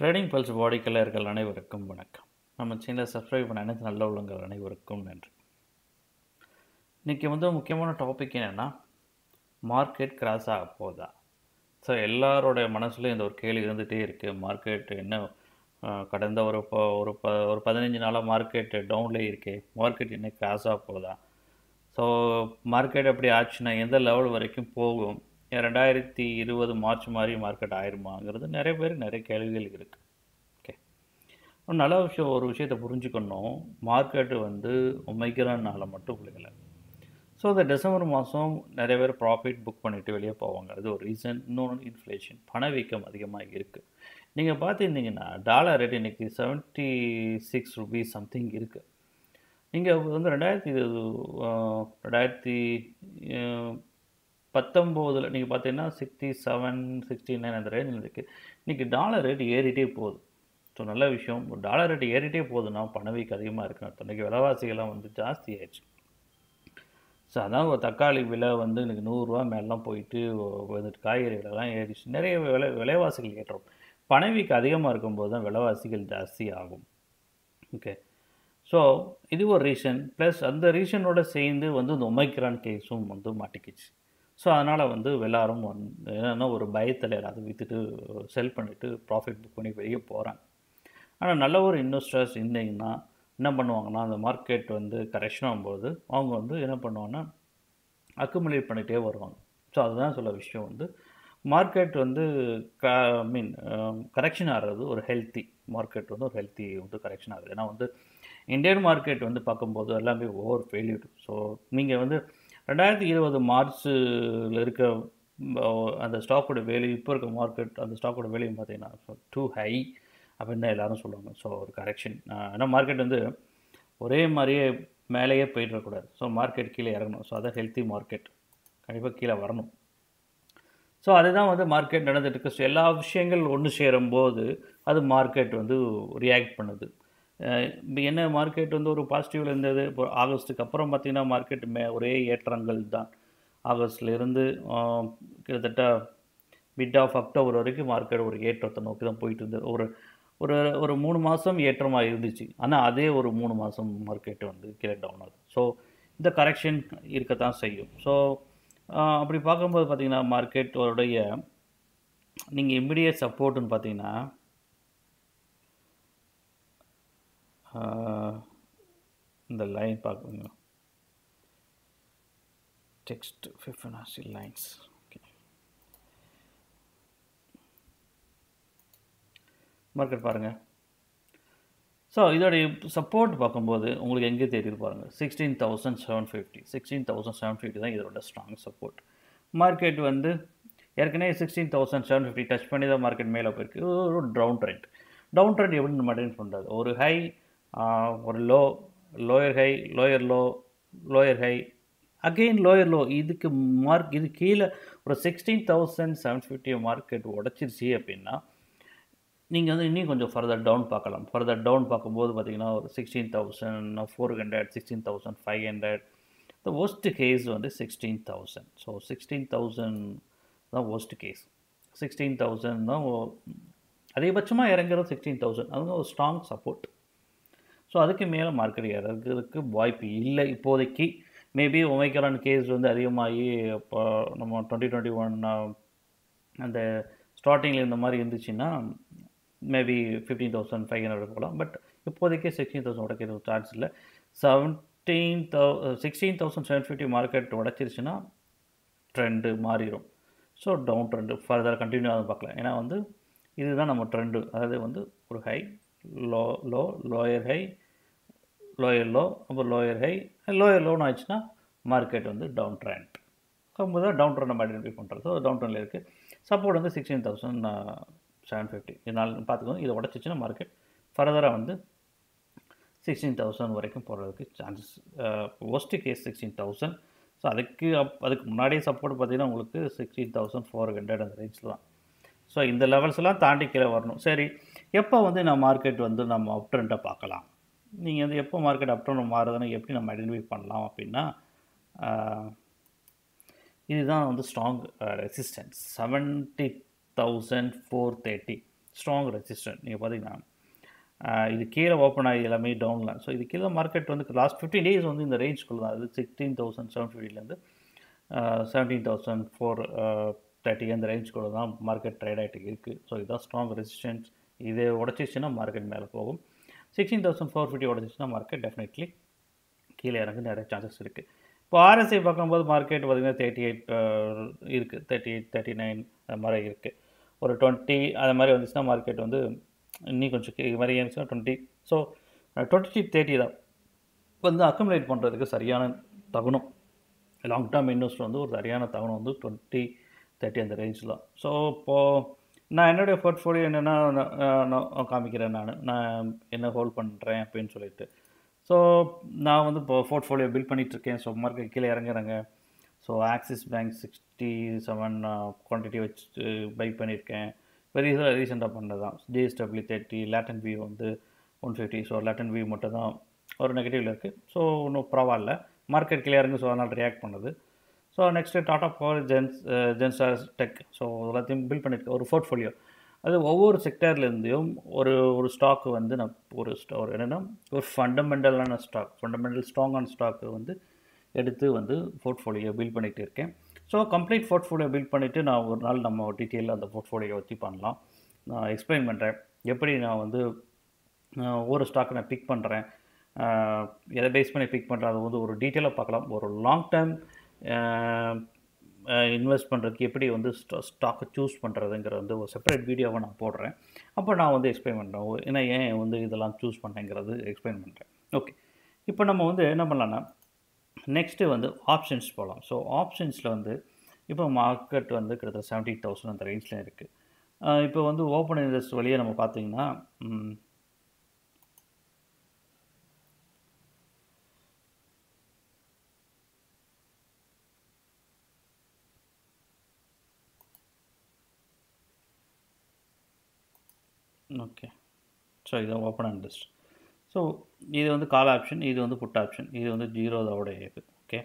Trading pulse வாடிக்கையாளர்கள் அனைவருக்கும் வணக்கம். நம்ம சேனலை சப்ஸ்கிரைப் பண்ண அனைத்து நல்ல உள்ளங்கள் அனைவருக்கும் நன்றி. இன்றைக்கி வந்து முக்கியமான டாபிக் என்னென்னா மார்க்கெட் கிராஸ் ஆக போதா? ஸோ எல்லாரோடைய மனசுலையும் இந்த ஒரு கேள்வி இருந்துகிட்டே இருக்குது மார்க்கெட் என்ன கடந்த ஒரு ப ஒரு ப ஒரு பதினஞ்சு நாளாக மார்க்கெட் டவுன்லேயே இருக்கே. மார்க்கெட் என்ன கிராஸ் ஆக போதா? ஸோ மார்க்கெட் அப்படி ஆச்சுன்னா எந்த லெவல் வரைக்கும் போகும்? ரெண்டாயிரத்தி இருபது மார்ச் மாதிரி மார்க்கெட் ஆயிருமாங்கிறது நிறைய பேர் நிறைய கேள்விகள் இருக்குது ஓகே நல்ல விஷயம் ஒரு விஷயத்தை புரிஞ்சுக்கணும். மார்க்கெட்டு வந்து ஒமைக்கிறான்னால மட்டும் விழுகலை ஸோ இந்த டிசம்பர் மாதம் நிறைய பேர் ப்ராஃபிட் புக் பண்ணிவிட்டு வெளியே போவாங்க. அது ஒரு ரீசன் இன்னொன்று இன்ஃப்ளேஷன் பணவீக்கம் அதிகமாக இருக்குது நீங்கள் பார்த்துருந்தீங்கன்னா டாலர் ரேட் இன்றைக்கி செவன்ட்டி சிக்ஸ் ருபீஸ் சம்திங் இருக்குது நீங்கள் வந்து ரெண்டாயிரத்தி இருபது ரெண்டாயிரத்தி பத்தொம்போதில் நீங்கள் பார்த்தீங்கன்னா சிக்ஸ்டி செவன் சிக்ஸ்டி நைன் அந்த ரேஞ்சில் இருக்குது இன்றைக்கி டாலர் ரேட் ஏறிட்டே போகுது. ஸோ நல்ல விஷயம். டாலர் ரேட் ஏறிட்டே போகுதுன்னா பணவீக்கு அதிகமாக இருக்குன்னு அர்த்தம் இன்றைக்கி விலைவாசிகள்லாம் வந்து ஜாஸ்தி ஆயிடுச்சு. ஸோ அதான் ஒரு தக்காளி விலை வந்து எனக்கு நூறுரூவா மேலாம் போயிட்டு வந்துட்டு காய்கறி விலைலாம் ஏறிச்சு நிறைய விலை விலைவாசிகள் ஏற்றோம். பணவீக்கு அதிகமாக இருக்கும்போது தான் விலைவாசிகள் ஜாஸ்தி ஆகும். ஓகே ஸோ இது ஒரு ரீசன் ப்ளஸ் அந்த ரீசனோட சேர்ந்து வந்து இந்த ஒமைக்ரான் கேஸும் வந்து மாட்டிக்கிச்சு. ஸோ அதனால் வந்து எல்லாரும் வந்து என்னென்னா ஒரு பயத்தில் எல்லாத்தையும் விற்றுட்டு செல் பண்ணிவிட்டு ப்ராஃபிட் புக் பண்ணி வெளியே போகிறாங்க ஆனால் நல்ல ஒரு இன்வெஸ்டர்ஸ் இருந்தீங்கன்னா என்ன பண்ணுவாங்கன்னா அந்த மார்க்கெட் வந்து கரெக்ஷன் ஆகும்போது அவங்க வந்து என்ன பண்ணுவாங்கன்னா அக்குமுலேட் பண்ணிகிட்டே வருவாங்க. ஸோ அதுதான் சொல்ல விஷயம் வந்து. மார்க்கெட் வந்து க மீன் கரெக்ஷன் ஆகிறது ஒரு ஹெல்த்தி மார்க்கெட் வந்து ஒரு ஹெல்த்தி வந்து கரெக்ஷன் ஆகுது. ஏன்னா வந்து இந்தியன் மார்க்கெட் வந்து பார்க்கும்போது எல்லாமே ஓவர் ஃபெயில்யூர் ஸோ நீங்கள் வந்து ரெண்டாயிரத்தி இருபது மார்ச்சில் இருக்க அந்த ஸ்டாக்கோட வேல்யூ இப்போ இருக்க மார்க்கெட் அந்த ஸ்டாக்கோட வேல்யூ பார்த்தீங்கன்னா டூ ஹை அப்படின்னு தான் எல்லோரும் சொல்லுவாங்க? ஸோ ஒரு கரெக்ஷன் ஏன்னா மார்க்கெட் வந்து ஒரே மாதிரியே மேலேயே போயிட்டுருக்கூடாது ஸோ மார்க்கெட் கீழே இறங்கணும். ஸோ அதான் ஹெல்த்தி மார்க்கெட் கண்டிப்பாக கீழே வரணும். ஸோ அதுதான் வந்து மார்க்கெட் நடந்துகிட்டு இருக்கு. ஸோ எல்லா விஷயங்கள் ஒன்று சேரும்போது அது மார்க்கெட் வந்து ரியாக்ட் பண்ணுது. இப்போ என்ன மார்க்கெட் வந்து ஒரு பாசிட்டிவில் இருந்தது? இப்போ ஆகஸ்ட்டுக்கு அப்புறம் பார்த்திங்கன்னா மார்க்கெட் மே ஒரே ஏற்றங்கள் தான். ஆகஸ்ட்லேருந்து கிட்டத்தட்ட மிட் ஆஃப் அக்டோபர் வரைக்கும் மார்க்கெட் ஒரு ஏற்றத்தை நோக்கி தான் போயிட்டு இருந்தது. ஒரு ஒரு ஒரு மூணு மாதம் ஏற்றமாக இருந்துச்சு. ஆனால் அதே ஒரு மூணு மாதம் மார்க்கெட்டு வந்து கீழே டவுன் ஆகுது. ஸோ இந்த கரெக்ஷன் இருக்கத்தான் செய்யும். ஸோ அப்படி பார்க்கும்போது பார்த்தீங்கன்னா மார்க்கெட்டோடைய நீங்கள் இம்மிடியட் சப்போர்ட்டுன்னு பார்த்தீங்கன்னா இந்த லைன் பார்க்குறீங்க text fibonacci lines okay market பாருங்கள் ஸோ இதோடைய சப்போர்ட் பார்க்கும்போது உங்களுக்கு எங்கே தெரியுது பாருங்கள் sixteen thousand seven fifty sixteen thousand seven fifty தான் இதோட ஸ்ட்ராங் சப்போர்ட் மார்க்கெட் வந்து ஏற்கனவே sixteen thousand seven fifty touch பண்ணி தான் மார்க்கெட் மேலே போயிருக்கு. ஒரு டவுன் ட்ரெண்ட் டவுன் ட்ரெண்ட் எப்படி மெயின்டைன் பண்ணுறது ஒரு ஹை ஒரு low lower high lower low lower high again lower low இதுக்கு மார்க் இது கீழே ஒரு sixteen thousand seven fifty market உடச்சிருச்சு அப்படின்னா நீங்கள் வந்து இன்னும் கொஞ்சம் ஃபர்தர் டவுன் பார்க்கலாம். ஃபர்தர் டவுன் பார்க்கும்போது பார்த்தீங்கன்னா ஒரு sixteen thousand four hundred sixteen thousand five hundred the worst case வந்து sixteen thousand so sixteen thousand தான் ஒஸ்ட் கேஸ் சிக்ஸ்டீன் தௌசண்ட் தான் அதிகபட்சமாக இறங்குறது சிக்ஸ்டீன் தௌசண்ட் அது ஒரு ஸ்ட்ராங் சப்போர்ட் ஸோ அதுக்கு மேலே மார்க்கெட் இறங்குறதுக்கு வாய்ப்பு இல்லை. இப்போதைக்கு மேபி ஒமைக்ரான் கேஸ் வந்து அதிகமாகி இப்போ நம்ம டுவெண்ட்டி டுவெண்ட்டி ஒன் அந்த ஸ்டார்டிங்கில் இந்த மாதிரி இருந்துச்சுன்னா maybe fifteen thousand five hundred போகலாம். பட் இப்போதைக்கு சிக்ஸ்டீன் தௌசண்ட் உடைக்கிறது சான்ஸ் இல்லை. செவன்டீன் தௌ sixteen thousand seven fifty market உடைச்சிருச்சுன்னா trend மாறிடும் so down trend further continue ஆகும் பார்க்கலாம். ஏன்னா வந்து இதுதான் நம்ம ட்ரெண்டு அதாவது வந்து ஒரு high low low lower high lower low அப்புறம் லோயர் ஹை. லோயர் லோன்னு ஆச்சுன்னா மார்க்கெட் வந்து டவுன் ட்ரெண்ட் அப்போ தான் டவுன் ட்ரெண்ட் நம்ம ஐடென்டிஃபை பண்ணுறது ஸோ டவுன் ட்ரெண்டில் இருக்குது சப்போர்ட் வந்து சிக்ஸ்டீன் தௌசண்ட் செவன் ஃபிஃப்டி இதனால் பார்த்துக்கோங்க இதை உடச்சிச்சுன்னா மார்க்கெட் ஃபர்தராக வந்து சிக்ஸ்டீன் தௌசண்ட் வரைக்கும் போகிறதுக்கு chances worst case sixteen thousand so அதுக்கு அப் அதுக்கு முன்னாடியே சப்போர்ட் பார்த்தீங்கன்னா உங்களுக்கு சிக்ஸ்டீன் தௌசண்ட் ஃபோர் ஹண்ட்ரட் அந்த ரேஞ்சில் தான். ஸோ இந்த லெவல்ஸ்லாம் தாண்டி கீழே வரணும். சரி எப்போ வந்து நம்ம மார்க்கெட் வந்து நம்ம அப் ட்ரெண்டை பார்க்கலாம்? நீங்கள் வந்து எப்போ மார்க்கெட் அப் ட்ரெண்ட் மாறுதுன்னு எப்படி நம்ம ஐடென்டிஃபை பண்ணலாம் அப்படின்னா இதுதான் வந்து strong resistance seventy thousand four thirty strong resistant நீங்கள் பார்த்தீங்கன்னா இது கீழே ஓப்பன் ஆகி எல்லாமே டவுனில் ஸோ இது கீழே மார்க்கெட் வந்து லாஸ்ட் ஃபிஃப்டி டேஸ் வந்து இந்த ரேஞ்சுக்குள்ள தான் அது சிக்ஸ்டீன் தௌசண்ட் செவன் ஃபிஃப்டிலேருந்து செவன்டீன் தௌசண்ட் ஃபோர் தேர்ட்டி அந்த ரேஞ்சுக்குள்ள தான் மார்க்கெட் ட்ரேட் ஆகிட்டு இருக்குது ஸோ இதுதான் ஸ்ட்ராங் ரெசிஸ்டன்ஸ் இது உடச்சிச்சுன்னா மார்க்கெட் மேலே போகும். சிக்ஸ்டீன் தௌசண்ட் ஃபோர் ஃபிஃப்டி உடச்சிச்சுன்னா மார்க்கெட் டெஃபினெட்லி கீழே இறங்க நிறைய சான்சஸ் இருக்குது இப்போ ஆர்எஸ்ஐ பார்க்கும்போது மார்க்கெட் பார்த்திங்கன்னா தேர்ட்டி எயிட் இருக்குது தேர்ட்டி எயிட் தேர்ட்டி நைன் அது மாதிரி இருக்குது ஒரு டுவெண்ட்டி அது மாதிரி வந்துச்சுன்னா மார்க்கெட் வந்து இன்னும் கொஞ்சம் கீ- இது மாதிரி இருந்துச்சுன்னா டுவெண்ட்டி ஸோ டுவெண்ட்டி தேர்ட்டி தான். வந்து அக்கமுலேட் பண்ணுறதுக்கு சரியான தகுணம் லாங் டேர்ம் இன்வெஸ்டர் வந்து ஒரு சரியான தகுணம் வந்து டுவெண்ட்டி தேர்ட்டி அந்த ரேஞ்சில் ஸோ இப்போது நான் என்னுடைய போர்ட்ஃபோலியோ என்னென்னா நான் காமிக்கிறேன் நான். நான் என்ன ஹோல்ட் பண்ணுறேன் அப்படின்னு சொல்லிட்டு. ஸோ நான் வந்து இப்போ போர்ட்ஃபோலியோ பில்ட் பண்ணிகிட்ருக்கேன் ஸோ மார்க்கெட் கீழே இறங்குறாங்க. So axis bank sixty seven quantity வச்சு பை பண்ணியிருக்கேன். வெரி ரீசெண்டாக பண்ணது தான் ஜிஎஸ்டபிள்யூ தேர்ட்டி லேட்டன் வியூ வந்து one fifty so latent view மட்டும் தான் ஒரு நெகட்டிவில் இருக்குது ஸோ ஒன்றும் பரவாயில்ல. மார்க்கெட் கீழே இறங்கு ஸோ அதனால் ரியாக்ட் பண்ணுது. ஸோ நெக்ஸ்ட்டு டாடா பவர் ஜென்ஸ் ஜென்ஸ்டார் டெக் ஸோ எல்லாத்தையும் பில்ட் பண்ணியிருக்கேன் ஒரு போர்ட்ஃபோலியோ அது ஒவ்வொரு செக்டர்லேருந்தையும் ஒரு ஒரு ஸ்டாக்கு வந்து நான் ஒரு ஸ்டா ஒரு என்னென்னா ஒரு ஃபண்டமெண்டலான ஸ்டாக் ஃபண்டமெண்டல் ஸ்ட்ராங்கான ஸ்டாக்கு வந்து எடுத்து வந்து போர்ட்ஃபோலியோ பில்ட் பண்ணிகிட்டு இருக்கேன். ஸோ கம்ப்ளீட் போர்ட்ஃபோலியோ பில்ட் பண்ணிவிட்டு நான் ஒரு நாள் நம்ம டீட்டெயிலில் அந்த போர்ட்ஃபோலியோ வச்சு பண்ணலாம். நான் எக்ஸ்பிளைன் பண்ணுறேன் எப்படி நான் வந்து ஒவ்வொரு ஸ்டாக்கை நான் பிக் பண்ணுறேன் எதை பேஸ் பண்ணி பிக் பண்ணுறேன் அது வந்து ஒரு டீட்டெயிலாக பார்க்கலாம். ஒரு லாங் டேர்ம் இன்வெஸ்ட் பண்ணுறதுக்கு எப்படி வந்து ஸ்டாக்கை சூஸ் பண்ணுறதுங்கிற வந்து ஒரு செப்பரேட் வீடியோவை நான் போடுறேன். அப்போ நான் வந்து எக்ஸ்பிளைன் பண்ணுறேன் ஏன்னா ஏன் வந்து இதெல்லாம் சூஸ் பண்ணேங்கிறது எக்ஸ்பிளைன் பண்ணுறேன் ஓகே இப்போ நம்ம வந்து என்ன பண்ணலாம்னா நெக்ஸ்ட்டு வந்து ஆப்ஷன்ஸ் போகலாம் ஸோ ஆப்ஷன்ஸில் வந்து இப்போ மார்க்கெட் வந்து கிட்டத்தட்ட செவன்ட்டி தௌசண்ட் அந்த ரேஞ்சில் இருக்குது இப்போ வந்து ஓப்பன் இன்ட்ரெஸ்ட் வழியே நம்ம பார்த்திங்கன்னா ஓகே ஸோ இது ஓப்பன் அண்ட் லிஸ்ட் ஸோ இது வந்து கால் ஆப்ஷன் இது வந்து புட் ஆப்ஷன் இது வந்து ஜீரோ ஜீரோதோட இது ஓகே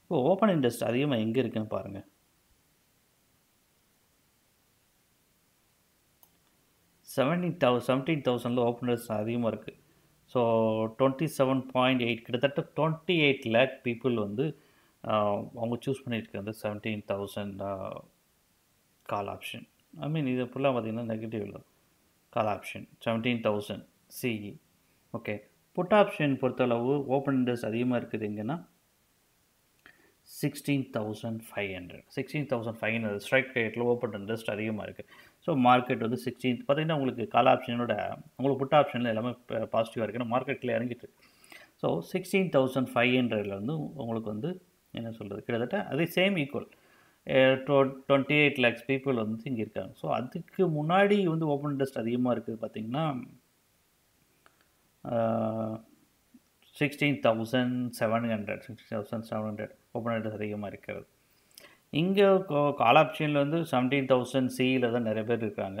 இப்போ ஓப்பன் இன்ட்ரெஸ்ட் அதிகமாக எங்கே இருக்குன்னு பாருங்கள் செவன்டீன் தௌ செவன்டீன் தௌசண்டில் ஓப்பன் இன்ட்ரெஸ்ட் அதிகமாக இருக்குது so twenty seven point eight கிட்டத்தட்ட டுவெண்ட்டி எயிட் லேக் பீப்புள் வந்து அவங்க சூஸ் பண்ணியிருக்கிறது seventeen thousand call option I mean இது ஃபுல்லாக பார்த்திங்கன்னா negative call option seventeen thousand CE okay put option பொறுத்தளவு ஓப்பன் இன்ட்ரெஸ்ட் அதிகமாக இருக்குது எங்கன்னா sixteen thousand five hundred sixteen thousand five hundred strike ரேட்டில் ஓப்பன் இன்ட்ரெஸ்ட் அதிகமாக இருக்குது ஸோ மார்க்கெட் வந்து சிக்ஸ்டீன் பார்த்திங்கன்னா உங்களுக்கு கால் ஆப்ஷனோட உங்களுக்கு புட் ஆப்ஷனில் எல்லாமே பாசிட்டிவாக இருக்குது ஏன்னா மார்க்கெட்டில் இறங்கிட்டு இருக்கு. ஸோ சிக்ஸ்டீன் தௌசண்ட் ஃபைவ் ஹண்ட்ரட்லேருந்து உங்களுக்கு வந்து என்ன சொல்கிறது கிட்டத்தட்ட அதே same equal twenty eight lakhs people வந்து இங்கே இருக்காங்க ஸோ அதுக்கு முன்னாடி வந்து ஓப்பன் இன்ட்ரெஸ்ட் அதிகமாக இருக்குது பார்த்தீங்கன்னா sixteen thousand seven hundred sixteen thousand seven hundred open interest அதிகமாக இருக்கிறது. இங்கே கால் ஆப்ஷனில் வந்து செவன்டீன் தௌசண்ட் சியில் தான் நிறைய பேர் இருக்காங்க.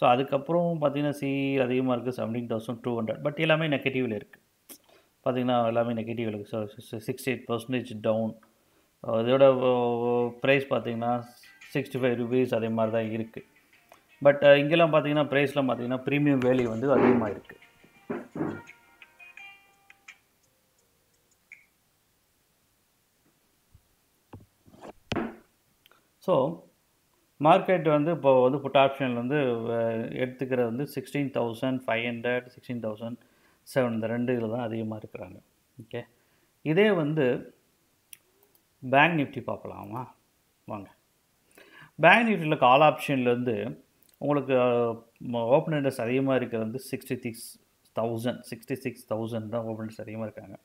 ஸோ அதுக்கப்புறம் பார்த்தீங்கன்னா சி அதிகமாக இருக்குது seventeen thousand two hundred but எல்லாமே நெகட்டிவில் இருக்குது பார்த்திங்கன்னா எல்லாமே நெகட்டிவ் இருக்குது so sixty eight percentage down இதோட ப்ரைஸ் பார்த்தீங்கன்னா சிக்ஸ்டி ஃபைவ் ருபீஸ் அதே மாதிரி தான் இருக்குது பட் இங்கெல்லாம் பார்த்தீங்கன்னா ப்ரைஸ்லாம் பார்த்தீங்கன்னா ப்ரீமியம் வேல்யூ வந்து அதிகமாக இருக்குது ஸோ மார்க்கெட் வந்து இப்போ வந்து புட் ஆப்ஷனில் வந்து எடுத்துக்கிறது வந்து sixteen thousand five hundred sixteen thousand seven இந்த ரெண்டு இதில் தான் அதிகமாக இருக்கிறாங்க. ஓகே இதே வந்து பேங்க் நிஃப்டி பார்க்கலாமா? வாங்க. பேங்க் நிஃப்டியில் கால் ஆப்ஷன்லேருந்து உங்களுக்கு ஓப்பன் இன்ட்ரெஸ்ட் அதிகமாக இருக்கிறது வந்து sixty six thousand sixty six thousand தான் ஓப்பன் இன்ட்ரெஸ்ட் அதிகமாக இருக்காங்க.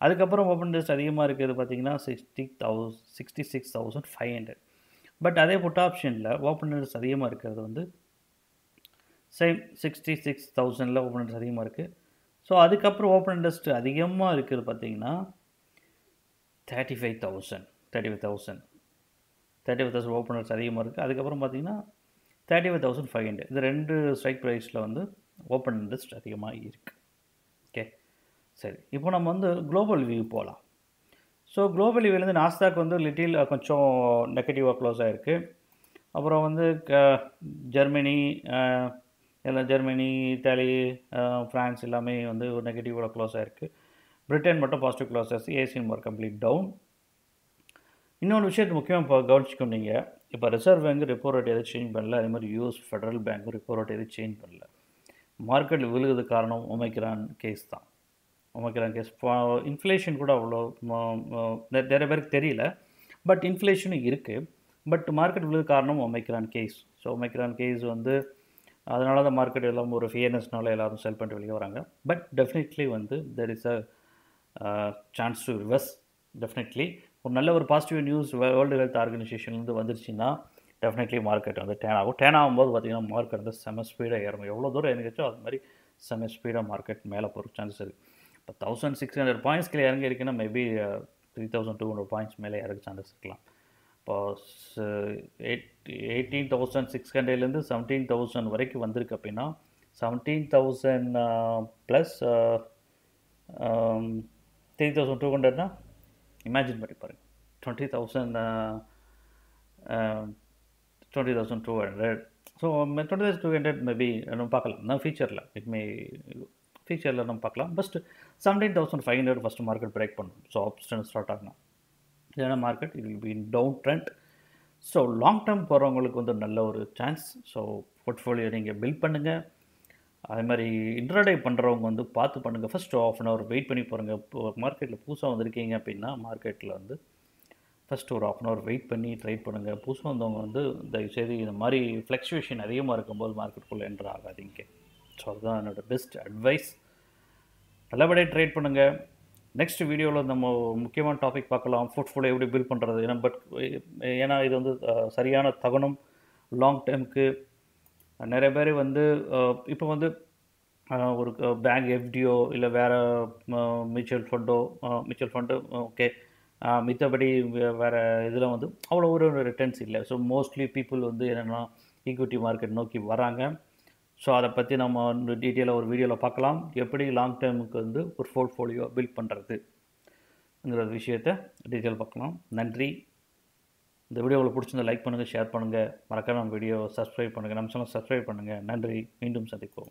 அதுக்கப்புறம் ஓப்பன் இன்ட்ரெஸ்ட் அதிகமாக இருக்கிறது பார்த்தீங்கன்னா sixty தௌஸ் sixty six thousand five hundred but அதே புட் ஆப்ஷனில் ஓப்பன் இன்ட்ரெஸ்ட் அதிகமாக இருக்கிறது வந்து சேம் சிக்ஸ்டி சிக்ஸ் தௌசண்டில் ஓப்பன் இன்ட்ரெஸ்ட் அதிகமாக இருக்குது ஸோ அதுக்கப்புறம் ஓப்பன் இன்ட்ரெஸ்ட் அதிகமாக இருக்கிறது பார்த்தீங்கன்னா thirty five thousand thirty five thousand thirty five thousand openers அதிகமாக இருக்குது அதுக்கப்புறம் பார்த்தீங்கன்னா thirty five thousand five hundred இது ரெண்டு ஸ்ட்ரைக் ப்ரைஸில் வந்து ஓப்பன் இன்ட்ரெஸ்ட் அதிகமாக இருக்குது ஓகே சரி. இப்போ நம்ம வந்து குளோபல் வியூ போகலாம் ஸோ குளோபல் வியூலேருந்து நாஸ்தாக் வந்து லிட்டில் கொஞ்சம் நெகட்டிவாக க்ளோஸ் ஆகிருக்கு அப்புறம் வந்து க ஜெர்மனி எல்லாம் ஜெர்மனி இத்தாலி ஃப்ரான்ஸ் எல்லாமே வந்து ஒரு நெகட்டிவோட க்ளோஸ் ஆகிருக்கு பிரிட்டன் மட்டும் positive closes Asian mark complete down இன்னொரு விஷயத்தை முக்கியமாக இப்போ நீங்கள் இப்போ ரிசர்வ் பேங்க் ரிப்போ ரேட் எதுவும் சேஞ்ச் பண்ணல. அதே மாதிரி US federal bank repo rate எதுவும் சேஞ்ச் பண்ணல. மார்க்கெட் விழுகுது காரணம் ஒமைக்ரான் கேஸ் தான். ஒமைக்ரான் கேஸ் இன்ஃப்ளேஷன் கூட அவ்வளோ நிறைய பேருக்கு தெரியல. பட் இன்ஃப்ளேஷனும் இருக்குது பட் மார்க்கெட் விழுது காரணம் omicron case so omicron case வந்து அதனால தான் மார்க்கெட் எல்லாம் ஒரு ஃபியர்னஸ்னால எல்லோரும் செல் பண்ணிட்டு வெளியே வராங்க. பட் டெஃபினெட்லி வந்து there is a chance to reverse definitely ஒரு நல்ல ஒரு பாசிட்டிவ் நியூஸ் வேர்ல்டு ஹெல்த் ஆர்கனைசேஷன்லேருந்து வந்துருச்சுன்னா டெஃபினெட்லி மார்க்கெட் வந்து டேன் ஆகும். டேன் ஆகும்போது பார்த்திங்கன்னா மார்க்கெட் வந்து செம ஸ்பீடாக இறங்கும் எவ்வளோ தூரம் இறங்கிச்சோ அது மாதிரி செம ஸ்பீடாக மார்க்கெட் மேலே போகிற சான்சஸ் இருக்குது இப்போ தௌசண்ட் சிக்ஸ் ஹண்ட்ரட் பாயிண்ட்ஸ் கீழே இறங்கி இருக்குன்னா maybe three thousand two hundred points மேலே இறங்க சான்சஸ் இருக்கலாம். இப்போ எயிட் எயிட்டீன் தௌசண்ட் சிக்ஸ் ஹண்ட்ரட்லேருந்து செவன்டீன் தௌசண்ட் வரைக்கும் வந்திருக்கு அப்படின்னா seventeen thousand plus three thousand two ஹண்ட்ரட்னா imagine பண்ணி பாருங்கள் twenty thousand twenty thousand two hundred so twenty thousand two hundred maybe நம்ம பார்க்கலாம். நான் ஃபியூச்சரில் இட் மே ஃபியூச்சரில் நம்ம பார்க்கலாம். First seventeen thousand five hundred first market break பண்ணணும். ஸோ ஆப்ஷன் ஸ்டார்ட் ஆகணும். இல்லைன்னா market it will be in down trend so long term போகிறவங்களுக்கு வந்து நல்ல ஒரு சான்ஸ் ஸோ போர்ட்ஃபோலியோ நீங்கள் பில்ட் பண்ணுங்கள் அதே மாதிரி இன்ட்ராடே பண்ணுறவங்க வந்து பார்த்து பண்ணுங்கள் first half an hour wait பண்ணி பாருங்கள் இப்போ மார்க்கெட்டில் புதுசாக வந்திருக்கீங்க அப்படின்னா மார்க்கெட்டில் வந்து ஃபஸ்ட்டு ஒரு ஆஃப் அன் ஹவர் வெயிட் பண்ணி ட்ரை பண்ணுங்கள் புதுசாக வந்தவங்க வந்து தயவுசெய்து இந்த மாதிரி ஃப்ளக்சுவேஷன் அதிகமாக இருக்கும்போது மார்க்கெட்டுக்குள்ளே என்ட்ரு ஆகாதீங்க. ஸோ அதுதான் என்னோட பெஸ்ட் அட்வைஸ் நல்லபடியாக ட்ரேட் பண்ணுங்கள் நெக்ஸ்ட் வீடியோவில் நம்ம முக்கியமான டாபிக் பார்க்கலாம். ஃபுட்ஃபுல்லை எப்படி பில்ட் பண்ணுறது ஏன்னா பட் ஏன்னா இது வந்து சரியான தகனம் லாங் டேர்முக்கு நிறைய பேர் வந்து இப்போ வந்து ஒரு பேங்க் எஃப்டியோ இல்லை வேறு மியூச்சுவல் ஃபண்டோ மியூச்சுவல் ஃபண்டு ஓகே மித்தபடி வேறு இதில் வந்து அவ்வளோ ஒரு ரிட்டர்ன்ஸ் இல்லை. ஸோ மோஸ்ட்லி பீப்புள் வந்து என்னென்னா ஈக்விட்டி மார்க்கெட் நோக்கி வராங்க. ஸோ அதை பற்றி நம்ம டீட்டெயிலாக ஒரு வீடியோவில் பார்க்கலாம் எப்படி லாங் டேர்முக்கு வந்து ஒரு போர்ட்ஃபோலியோ பில்ட் பண்ணுறதுங்கிற விஷயத்தை டீட்டெயில் பார்க்கலாம் நன்றி. இந்த வீடியோ உங்களுக்கு பிடிச்சிருந்தா லைக் பண்ணுங்கள் ஷேர் பண்ணுங்கள் மறக்காம நம்ம வீடியோ சப்ஸ்கிரைப் பண்ணுங்கள் நம்ம சேனல் சப்ஸ்கிரைப் பண்ணுங்கள் நன்றி. மீண்டும் சந்திப்போம்.